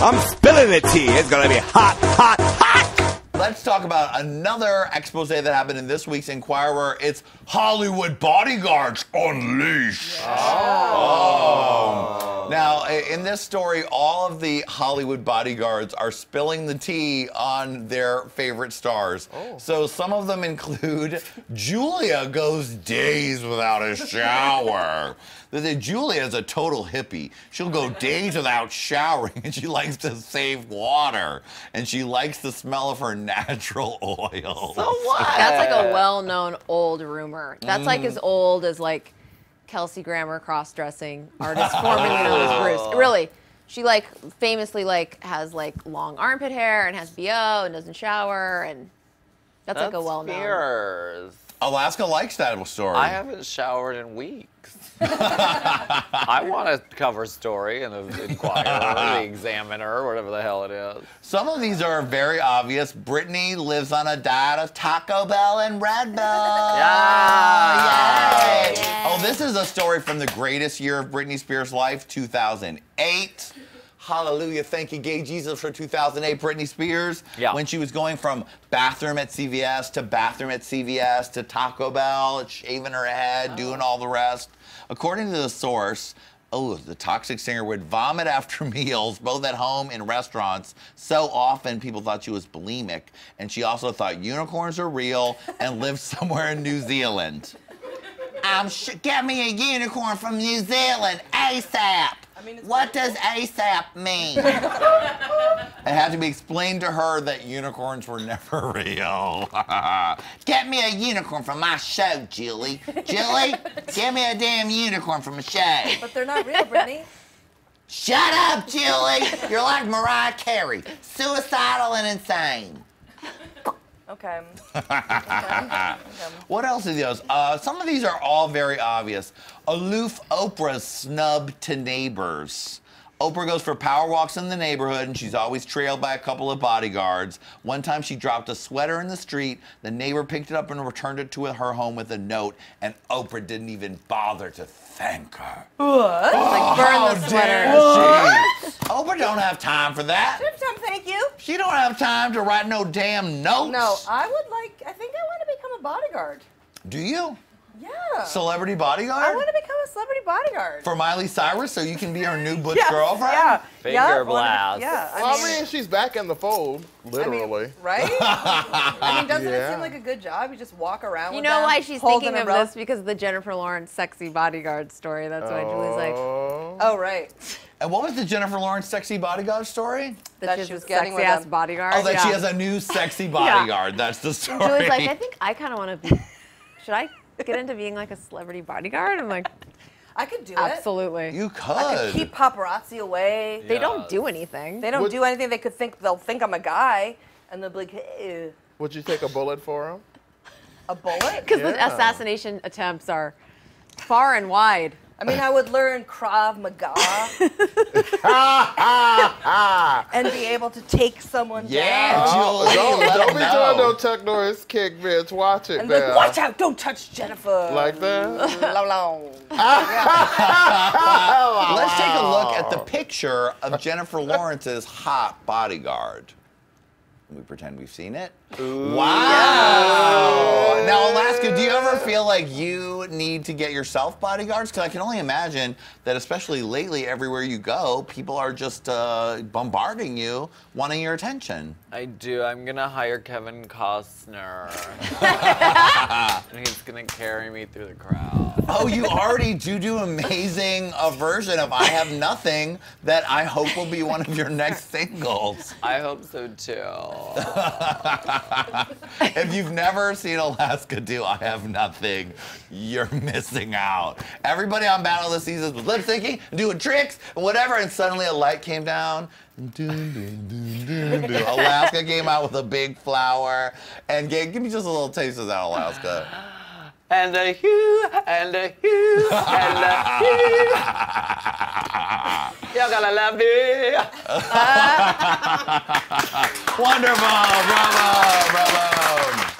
I'm spilling the tea. It's gonna be hot, hot, hot. Let's talk about another expose that happened in this week's Inquirer. It's Hollywood bodyguards unleashed. Oh. Um, Now, in this story, all of the Hollywood bodyguards are spilling the tea on their favorite stars. So some of them include Julia goes days without a shower. They Julia is a total hippie. She'll go days without showering and she likes to save water and she likes the smell of her natural oil. So what? That's like a well-known old rumor. That's like Mm. as old as like Kelsey Grammer cross-dressing artist formerly known as Bruce. Really, she like famously like has like long armpit hair and has bo and doesn't shower and that's, like a well-known. fierce. Alaska likes that story. I haven't showered in weeks. I want a cover story in the Inquirer, the Examiner, or whatever the hell it is. Some of these are very obvious. Britney lives on a diet of Taco Bell and Red Bull. Yeah. Yay. Oh, this is a story from the greatest year of Britney Spears' life, 2008. Hallelujah. Thank you, gay Jesus, for 2008. Britney Spears, Yeah. when she was going from bathroom at CVS to bathroom at CVS to Taco Bell, shaving her head, doing all the rest. According to the source, oh, the toxic singer would vomit after meals, both at home and restaurants. So often people thought she was bulimic. And she also thought unicorns are real and lived somewhere in New Zealand. Um, get me a unicorn from New Zealand ASAP. What does ASAP mean? it had to be explained to her that unicorns were never real. get me a unicorn from my show, Julie. Julie, get me a damn unicorn from a show. But they're not real, Britney. Shut up, Julie. You're like Mariah Carey, suicidal and insane. Okay. okay. What else are those? Uh, some of these are all very obvious. Aloof Oprah's snub to neighbors. Oprah goes for power walks in the neighborhood and she's always trailed by a couple of bodyguards. One time she dropped a sweater in the street. The neighbor picked it up and returned it to her home with a note, and Oprah didn't even bother to thank her. What? Like burn the sweater. Oprah don't have time for that. Tom, thank you. She don't have time to write no damn notes. No, I would like. I think I want to become a bodyguard. Do you? Yeah. Celebrity bodyguard? I want to become a celebrity bodyguard. For Miley Cyrus, so you can be her new butch Yes, girlfriend? Yeah. Finger yeah, I wanna- blast. Yeah. I Well, mean, I mean, she's back in the fold, I literally. mean, right? I mean, doesn't it seem like a good job? You just walk around. You with know them, why she's thinking of this because of the Jennifer Lawrence sexy bodyguard story. That's why Julie's like oh. Oh. Oh right. And what was the Jennifer Lawrence sexy bodyguard story? that, That she was getting sexy with ass bodyguard. Oh, that yeah. she has a new sexy bodyguard. That's the story. Julie's like, I think I kind of want to be. Should I get into being like a celebrity bodyguard? I'm like, I could do it. absolutely. you could. I could. could keep paparazzi away. they don't do anything. They don't Would- do anything. They could think they'll think I'm a guy, and they'll be like, hey, Would you take a bullet for him? a bullet. Because the assassination attempts are far and wide. I mean, I would learn Krav Maga and be able to take someone Yeah, down. Julie, don't oh, don't him be doing know. no Chuck Norris kick, bitch. Watch it And be like, now. watch out! Don't touch Jennifer. Like that? Long, long. Let's take a look at the picture of Jennifer Lawrence's hot bodyguard. We pretend we've seen it. Wow. Now, Alaska, do you ever feel like you need to get yourself bodyguards? Because I can only imagine that, especially lately, everywhere you go, people are just uh, bombarding you, wanting your attention. I do. I'm gonna hire Kevin Costner. and he's gonna carry me through the crowd. Oh, you already do do amazing a version of "I Have Nothing" that I hope will be one of your next singles. I hope so too. if you've never seen Alaska do I Have Nothing, you're missing out. Everybody on Battle of the Seasons was lip syncing, doing tricks, and whatever, and suddenly a light came down. Dun, dun, dun, dun, dun. Alaska came out with a big flower. And gave, give me just a little taste of that, Alaska. And a hue, and a hue, and a hue. You're gonna love me. Wonderful! Bravo! Bravo!